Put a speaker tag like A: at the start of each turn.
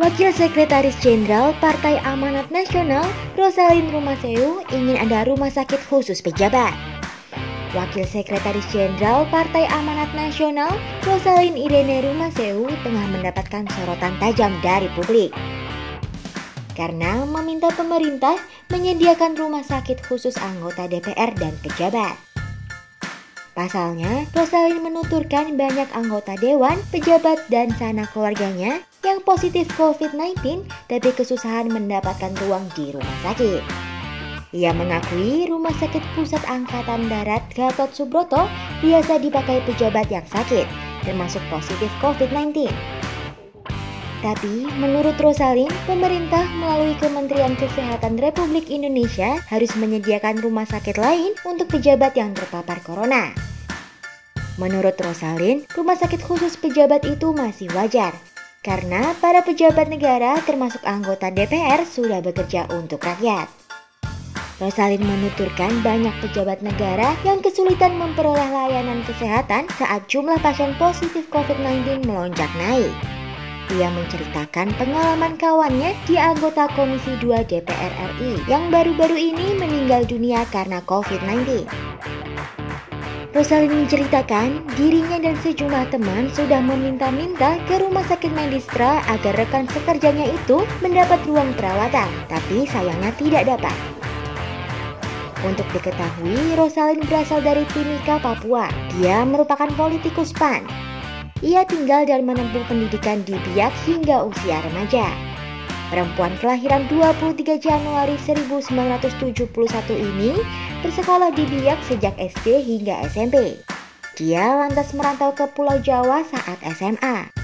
A: Wakil Sekretaris Jenderal Partai Amanat Nasional, Rosalin Rumaseu, ingin ada rumah sakit khusus pejabat. Wakil Sekretaris Jenderal Partai Amanat Nasional, Rosalin Irene Rumaseu, tengah mendapatkan sorotan tajam dari publik. Karena meminta pemerintah menyediakan rumah sakit khusus anggota DPR dan pejabat. Pasalnya, Rosalin menuturkan banyak anggota dewan, pejabat, dan sanak keluarganya yang positif COVID-19 tapi kesusahan mendapatkan ruang di rumah sakit. Ia mengakui rumah sakit pusat Angkatan Darat Gatot Subroto biasa dipakai pejabat yang sakit, termasuk positif COVID-19. Tapi, menurut Rosalin, pemerintah melalui Kementerian Kesehatan Republik Indonesia harus menyediakan rumah sakit lain untuk pejabat yang terpapar corona. Menurut Rosalin, rumah sakit khusus pejabat itu masih wajar, karena para pejabat negara termasuk anggota DPR sudah bekerja untuk rakyat. Rosalin menuturkan banyak pejabat negara yang kesulitan memperoleh layanan kesehatan saat jumlah pasien positif COVID-19 melonjak naik. Ia menceritakan pengalaman kawannya di anggota Komisi 2 DPR RI yang baru-baru ini meninggal dunia karena COVID-19. Rosalin menceritakan dirinya dan sejumlah teman sudah meminta-minta ke rumah sakit Medistra agar rekan sekerjanya itu mendapat ruang perawatan, tapi sayangnya tidak dapat. Untuk diketahui, Rosalin berasal dari Timika, Papua. Dia merupakan politikus PAN. Ia tinggal dan menempuh pendidikan di Biak hingga usia remaja. Perempuan kelahiran 23 Januari 1971 ini bersekolah di Biak sejak SD hingga SMP. Dia lantas merantau ke Pulau Jawa saat SMA.